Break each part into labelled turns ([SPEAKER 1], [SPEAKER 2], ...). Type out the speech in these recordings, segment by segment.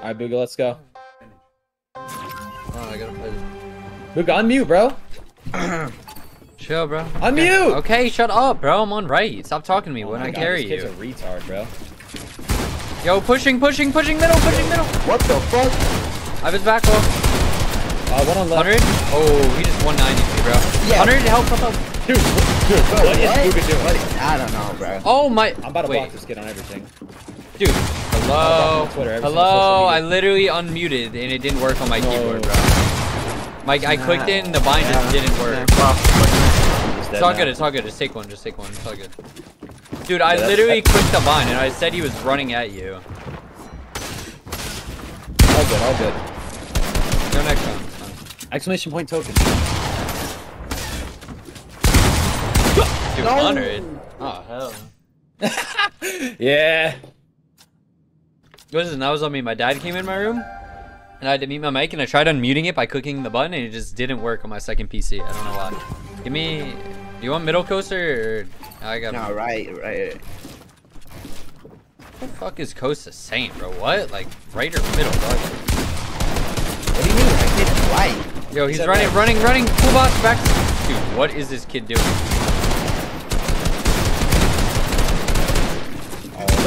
[SPEAKER 1] Alright, Bugha, let's go.
[SPEAKER 2] Oh, I gotta play
[SPEAKER 1] Bugha, unmute, bro.
[SPEAKER 2] this. Chill, bro.
[SPEAKER 1] Unmute!
[SPEAKER 2] Okay, shut up, bro. I'm on right. Stop talking to me
[SPEAKER 1] Oh
[SPEAKER 2] when I
[SPEAKER 1] God,
[SPEAKER 2] carry
[SPEAKER 1] this
[SPEAKER 2] you.
[SPEAKER 1] kid's a retard, bro.
[SPEAKER 2] Yo, pushing, pushing, pushing middle, pushing middle.
[SPEAKER 3] What the fuck?
[SPEAKER 2] I have his back off.
[SPEAKER 1] Uh, one on left.
[SPEAKER 2] 100? Oh, he just 190 me, bro.
[SPEAKER 3] Yeah.
[SPEAKER 2] 100, help, help, help.
[SPEAKER 1] Dude, dude,
[SPEAKER 3] Bro,
[SPEAKER 1] what is Bugha doing?
[SPEAKER 3] What is- I don't know, bro.
[SPEAKER 2] Oh my.
[SPEAKER 1] I'm about to
[SPEAKER 2] Wait,
[SPEAKER 1] block this kid on everything.
[SPEAKER 2] dude. Hello.
[SPEAKER 1] Twitter,
[SPEAKER 2] Hello. I literally unmuted and it didn't work on my
[SPEAKER 1] No.
[SPEAKER 2] keyboard, bro. Like I clicked it and the bind just didn't work. It's all
[SPEAKER 1] now.
[SPEAKER 2] good. It's all good. Just take one. Just take one. It's all good. Dude, I
[SPEAKER 1] Yeah, that's-
[SPEAKER 2] literally clicked the bind and I said he was running at you.
[SPEAKER 1] All good, all good.
[SPEAKER 2] Go next one. It's.
[SPEAKER 1] Exclamation point token.
[SPEAKER 2] Dude,
[SPEAKER 3] No.
[SPEAKER 2] 100. Oh hell.
[SPEAKER 1] Yeah.
[SPEAKER 2] Listen, that was on me. My dad came in my room, and I had to mute my mic, and I tried unmuting it by clicking the button, and it just didn't work on my second PC. I don't know why. Give me. Do you want middle coaster? Or... I got.
[SPEAKER 3] No, right, right.
[SPEAKER 2] What the fuck is Costa saying, bro? What? Like right or middle? Dog?
[SPEAKER 3] What do you mean? I did right.
[SPEAKER 2] Yo, he's running,
[SPEAKER 1] right.
[SPEAKER 2] running, running. Full box back. Dude, what is this kid doing?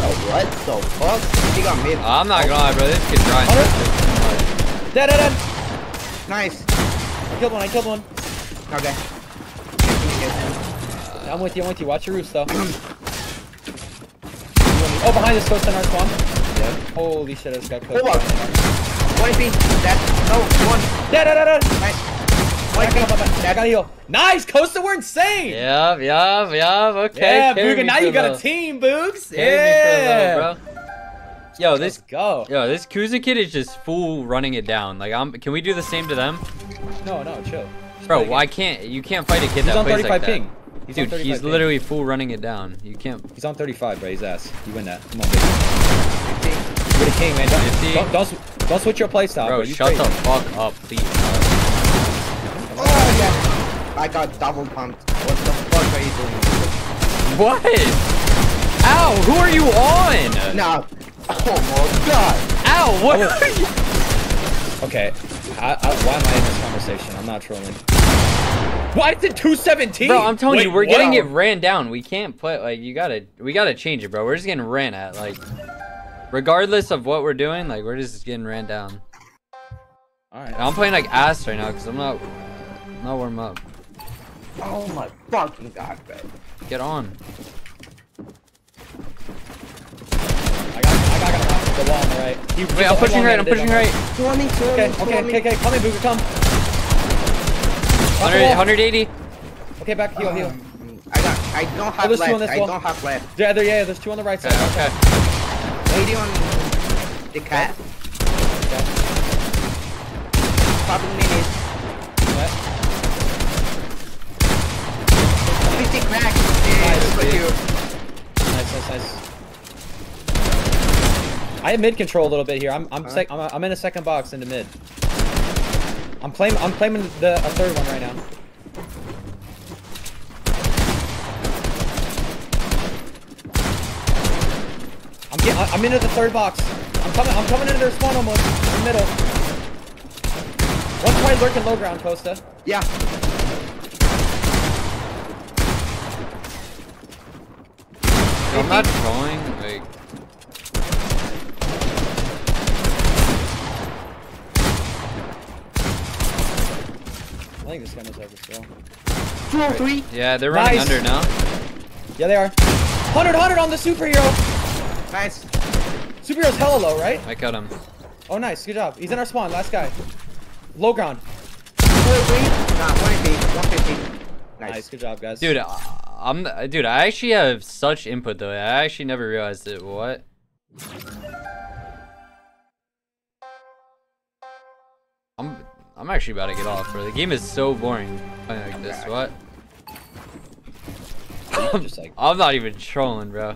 [SPEAKER 3] Bro, what the fuck? He got mid.
[SPEAKER 2] I'm not gonna lie, bro. This kid's trying
[SPEAKER 1] Oh, Dead, dead, dead.
[SPEAKER 3] Nice.
[SPEAKER 1] I killed one, I killed one.
[SPEAKER 3] Okay.
[SPEAKER 1] I'm with you, I'm with you. Watch your roofs, though. oh, behind us, Coast on our spawn.
[SPEAKER 3] Yeah.
[SPEAKER 1] Holy shit, I just got coast.
[SPEAKER 3] Hold on. One B. That. No, one.
[SPEAKER 1] Dead, dead, dead, dead.
[SPEAKER 3] Nice.
[SPEAKER 1] Back up, back up. Heal. Nice, Costa, we're insane.
[SPEAKER 2] Yup, yup, yup. Okay.
[SPEAKER 1] Yeah,
[SPEAKER 2] Bugha,
[SPEAKER 1] now you got a team, Boogs.
[SPEAKER 2] Carry me for a
[SPEAKER 1] Yeah.
[SPEAKER 2] bro. Yo,
[SPEAKER 1] Let's
[SPEAKER 2] this
[SPEAKER 1] go.
[SPEAKER 2] Yo, this Kuza kid is just full running it down. Like, I'm. Can we do the same to them,
[SPEAKER 1] No, no, chill. Just
[SPEAKER 2] bro? Why can't you can't fight a kid
[SPEAKER 1] He's
[SPEAKER 2] that
[SPEAKER 1] on
[SPEAKER 2] plays
[SPEAKER 1] 35
[SPEAKER 2] like that?
[SPEAKER 1] ping. He's on
[SPEAKER 2] Dude,
[SPEAKER 1] 35
[SPEAKER 2] he's
[SPEAKER 1] ping.
[SPEAKER 2] literally full running it down. You can't.
[SPEAKER 1] He's on 35, bro. He's ass. You win that. Come on, baby. You're the king, man. Don't, don't, don't, don't switch your playstyle, bro.
[SPEAKER 2] Bro,
[SPEAKER 1] You
[SPEAKER 2] shut
[SPEAKER 1] crazy.
[SPEAKER 2] the fuck up, please. bro.
[SPEAKER 3] Oh, yeah. I got double pumped. What the fuck are you doing?
[SPEAKER 2] What? Ow! Who are you on?
[SPEAKER 3] No. Oh my god.
[SPEAKER 2] Ow! What?
[SPEAKER 1] Oh.
[SPEAKER 2] are you-
[SPEAKER 1] Okay. I, I, why am I in this conversation? I'm not trolling. Why is it 217?
[SPEAKER 2] Bro, I'm telling
[SPEAKER 1] Wait,
[SPEAKER 2] you, we're getting it ran down. We can't put Like, you gotta, we gotta change it, bro. We're just getting ran at. Like, regardless of what we're doing, like, we're just getting ran down.
[SPEAKER 1] Alright.
[SPEAKER 2] I'm playing like ass right now because I'm not, I'm not warm up.
[SPEAKER 3] Oh my fucking god, bro.
[SPEAKER 2] Get on.
[SPEAKER 1] I got, I got, I got the wall on the right. He,
[SPEAKER 2] Wait, I'm pushing right. I'm pushing right.
[SPEAKER 3] 20, 20,
[SPEAKER 1] Okay, okay,
[SPEAKER 3] 20.
[SPEAKER 1] okay, okay. Come in, Booger, come.
[SPEAKER 2] 100, 180.
[SPEAKER 1] Okay, back, heal, heal.
[SPEAKER 3] Um, I got. I don't have
[SPEAKER 1] there's two on
[SPEAKER 3] left.
[SPEAKER 1] this
[SPEAKER 3] I
[SPEAKER 1] wall.
[SPEAKER 3] don't have left.
[SPEAKER 1] Yeah, there, yeah, there's two on the right side.
[SPEAKER 2] Okay, okay.
[SPEAKER 3] 80 on the cat.
[SPEAKER 1] Okay.
[SPEAKER 3] Couple minutes.
[SPEAKER 1] Okay.
[SPEAKER 3] 50 crack.
[SPEAKER 1] Nice,
[SPEAKER 3] Yeah, look at
[SPEAKER 1] dude.
[SPEAKER 3] you.
[SPEAKER 1] Nice, nice, nice. I have mid control a little bit here. I'm I'm
[SPEAKER 3] Alright.
[SPEAKER 1] sec I'm, I'm in a second box into mid. I'm claiming I'm claiming the a third one right now. I'm get, I- I'm into the third box. I'm coming I'm coming into their spawn almost in the middle. One's probably lurking low ground, Costa.
[SPEAKER 3] Yeah.
[SPEAKER 2] I'm not trolling. Like,
[SPEAKER 1] I think this guy knows how to throw.
[SPEAKER 3] 203.
[SPEAKER 2] yeah, they're running
[SPEAKER 1] Nice.
[SPEAKER 2] under now.
[SPEAKER 1] Yeah, they are. 100 100 on the superhero.
[SPEAKER 3] Nice.
[SPEAKER 1] Superhero's hella low, right?
[SPEAKER 2] I cut him.
[SPEAKER 1] Oh, nice. Good job. He's in our spawn. Last guy. Low ground.
[SPEAKER 3] 203. Nah, 150. 150. Nice.
[SPEAKER 1] Nice. Good job, guys.
[SPEAKER 2] Dude, I- I'm, dude. I actually have such input though. I actually never realized it. What? I'm, I'm actually about to get off, bro. The game is so boring. Playing like this. What?
[SPEAKER 1] I'm just like,
[SPEAKER 2] I'm not even trolling, bro.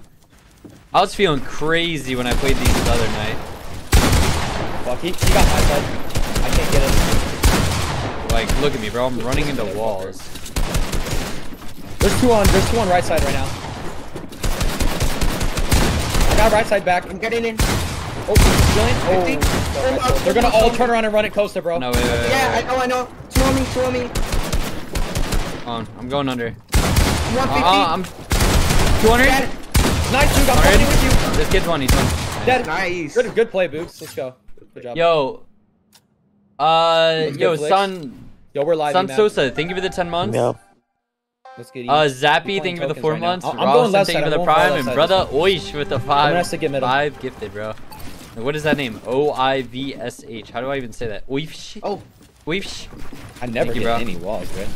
[SPEAKER 2] I was feeling crazy when I played these the other night.
[SPEAKER 1] fuck. He, he got my side. I can't get it.
[SPEAKER 2] Like, look at me, bro. I'm running into walls.
[SPEAKER 1] There's two on. There's two on right side right now. I got right side back.
[SPEAKER 3] I'm getting in.
[SPEAKER 1] Oh, Jillian.
[SPEAKER 3] Oh,
[SPEAKER 1] Oh, they're gonna all turn around and run it Costa, bro.
[SPEAKER 2] No, wait, wait, wait.
[SPEAKER 3] Yeah, I know, I know. Two on me, two on me.
[SPEAKER 2] Hold on, I'm going under.
[SPEAKER 3] 150.
[SPEAKER 2] Uh, I'm 200.
[SPEAKER 3] Dead.
[SPEAKER 1] Nice, dude. I'm coming in with you.
[SPEAKER 2] This kid's one. He's one.
[SPEAKER 1] Dead.
[SPEAKER 3] Nice.
[SPEAKER 1] Good, good play, Boots. Let's go. Good job.
[SPEAKER 2] Yo. Uh, yo,
[SPEAKER 1] get Blix.
[SPEAKER 2] Sun,
[SPEAKER 1] Yo, we're live.
[SPEAKER 2] Son
[SPEAKER 1] man.
[SPEAKER 2] Sosa, thank you for the 10 months.
[SPEAKER 4] Yeah.
[SPEAKER 1] Let's get.
[SPEAKER 2] Uh, Zappy, thank you for the four
[SPEAKER 1] right
[SPEAKER 2] months.
[SPEAKER 1] I'm- I'm going
[SPEAKER 2] Robinson,
[SPEAKER 1] left
[SPEAKER 2] thank you for the
[SPEAKER 1] I'm going
[SPEAKER 2] prime,
[SPEAKER 1] left
[SPEAKER 2] and brother Oish with the
[SPEAKER 1] gonna
[SPEAKER 2] five.
[SPEAKER 1] have to get middle.
[SPEAKER 2] Five gifted, bro. Like, What is that name? O I V S H. How do I even say that? Oish.
[SPEAKER 3] Oh,
[SPEAKER 2] Oish.
[SPEAKER 1] I never
[SPEAKER 2] Thank you,
[SPEAKER 1] get
[SPEAKER 2] bro.
[SPEAKER 1] any walls, right?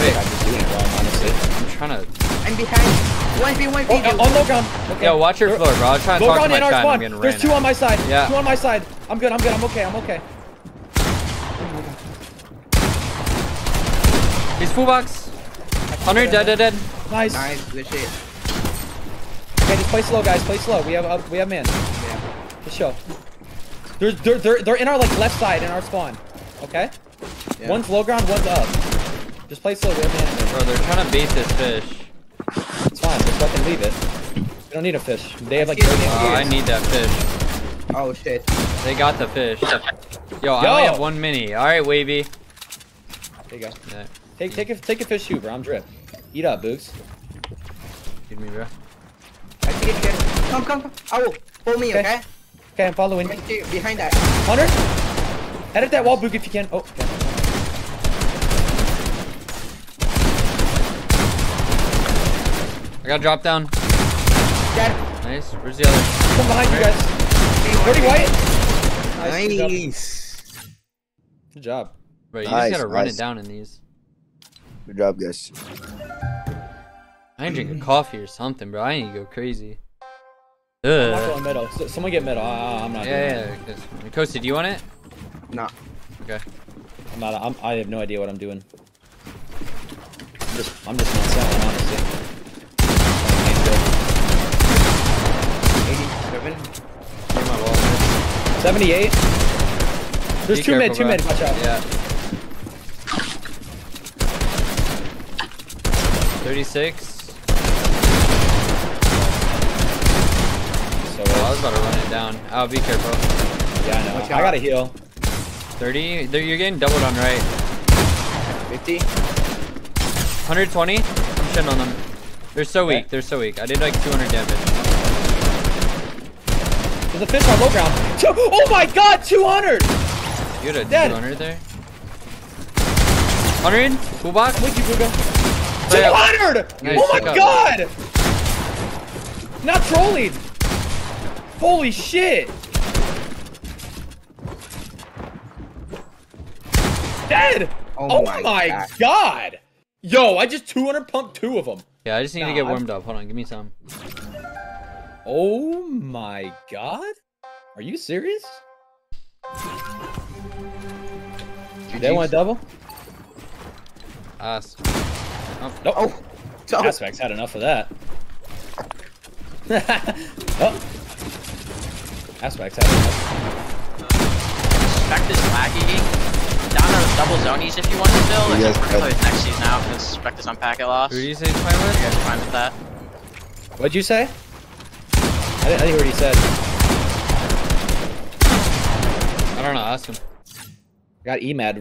[SPEAKER 2] Wait,
[SPEAKER 1] I'm just doing it wrong, honestly.
[SPEAKER 2] I'm trying to.
[SPEAKER 3] I'm behind. One v one v.
[SPEAKER 1] Oh, on low ground. Okay.
[SPEAKER 2] Yo, watch your
[SPEAKER 1] They're-
[SPEAKER 2] floor, bro. I was trying to
[SPEAKER 1] Low
[SPEAKER 2] talk to my
[SPEAKER 1] in our
[SPEAKER 2] chat. and I'm
[SPEAKER 1] spawn. There's two
[SPEAKER 2] at.
[SPEAKER 1] on my side.
[SPEAKER 2] Yeah.
[SPEAKER 1] Two on my side. I'm good. I'm good. I'm okay. I'm okay.
[SPEAKER 2] He's full box. 100, dead, dead, dead.
[SPEAKER 1] Nice.
[SPEAKER 3] Nice, good shit.
[SPEAKER 1] Okay, just play slow, guys. Play slow. We have uh, we have man.
[SPEAKER 3] Yeah.
[SPEAKER 1] Just show. They're, they're, they're, they're in our like left side in our spawn. Okay?
[SPEAKER 3] yeah.
[SPEAKER 1] One's low ground, one's up. Just play slow. We have man.
[SPEAKER 2] Bro, they're trying to bait this fish.
[SPEAKER 1] It's fine. Just fucking leave it. We don't need a fish. They have like.
[SPEAKER 3] Yes,
[SPEAKER 1] 30
[SPEAKER 2] Oh, I need that fish.
[SPEAKER 3] Oh shit.
[SPEAKER 2] They got the fish. Yo, I only have one mini. All right, Wavy.
[SPEAKER 1] There you go.
[SPEAKER 2] Yeah,
[SPEAKER 1] Take take a take a fish too, bro. I'm drip. Eat up, Boogs.
[SPEAKER 2] Give me, bro.
[SPEAKER 3] I see it. Get Come, come, come. Oh, pull me,
[SPEAKER 1] Okay.
[SPEAKER 3] okay?
[SPEAKER 1] Okay, I'm following.
[SPEAKER 3] Right here, behind that.
[SPEAKER 1] Hunter, edit that wall, Boog, if you can. Oh, okay.
[SPEAKER 2] I got a drop down.
[SPEAKER 3] Dead.
[SPEAKER 2] Nice. Where's the other?
[SPEAKER 1] Come behind you guys. Dirty white. Nice. Good job.
[SPEAKER 3] Nice.
[SPEAKER 1] Good job.
[SPEAKER 2] Bro, you
[SPEAKER 4] Nice,
[SPEAKER 2] just gotta run
[SPEAKER 4] nice.
[SPEAKER 2] it down in these.
[SPEAKER 4] Good job, guys.
[SPEAKER 2] I ain't drinking coffee or something, bro. I need to go crazy.
[SPEAKER 1] I'm not going middle. So, someone get middle. Uh, I'm not.
[SPEAKER 2] Yeah,
[SPEAKER 1] it.
[SPEAKER 2] yeah. yeah. Costa, do you want it?
[SPEAKER 3] Nah.
[SPEAKER 2] Okay.
[SPEAKER 1] I'm not. I'm, I have no idea what I'm doing. I'm just. I'm just not selling, honestly.
[SPEAKER 3] 87.
[SPEAKER 2] Near my wall.
[SPEAKER 1] 78. There's
[SPEAKER 2] Be
[SPEAKER 1] two mid.
[SPEAKER 2] careful,
[SPEAKER 1] Two
[SPEAKER 2] bro.
[SPEAKER 1] mid. Watch out.
[SPEAKER 2] Yeah. 36.
[SPEAKER 1] So
[SPEAKER 2] Oh, I was about to run it down. Oh, be careful.
[SPEAKER 1] yeah, I know.
[SPEAKER 3] Watch
[SPEAKER 1] I gotta heal.
[SPEAKER 2] 30. You're getting doubled on right.
[SPEAKER 3] 50.
[SPEAKER 2] 120. I'm shitting on them. They're so
[SPEAKER 1] Okay.
[SPEAKER 2] weak. They're so weak. I did like 200 damage.
[SPEAKER 1] There's a fish on low ground. Oh my god, 200!
[SPEAKER 2] You had a
[SPEAKER 1] Dead.
[SPEAKER 2] 200 there. 100. Full box.
[SPEAKER 1] With you, Bugha.
[SPEAKER 2] Play up.
[SPEAKER 1] 200!
[SPEAKER 2] Nice,
[SPEAKER 1] oh my god! Not trolling! Holy shit! Dead!
[SPEAKER 3] Oh
[SPEAKER 1] Oh,
[SPEAKER 3] my
[SPEAKER 1] my,
[SPEAKER 3] God.
[SPEAKER 1] god. Yo, I just 200 pumped two of them.
[SPEAKER 2] Yeah, I just need to
[SPEAKER 1] Nah,
[SPEAKER 2] get
[SPEAKER 1] I'm-
[SPEAKER 2] warmed up. Hold on, give me some.
[SPEAKER 1] Oh my god? Are you serious? They want a double?
[SPEAKER 2] Ass.
[SPEAKER 1] Nope.
[SPEAKER 3] Oh. So,
[SPEAKER 1] Aspects had enough of that. oh. Aspects had enough.
[SPEAKER 5] Spectre is laggy. Down to double zonies if you want to still.
[SPEAKER 4] Yes,
[SPEAKER 5] we're gonna play
[SPEAKER 4] but-
[SPEAKER 5] with Nexies now because Spectre's on packet loss.
[SPEAKER 2] Who do
[SPEAKER 5] You
[SPEAKER 2] you say he's playing with?
[SPEAKER 5] guys are fine with that?
[SPEAKER 1] What'd you say? I didn't, I didn't hear what he said.
[SPEAKER 2] I don't know. Ask him.
[SPEAKER 1] Got E EMAD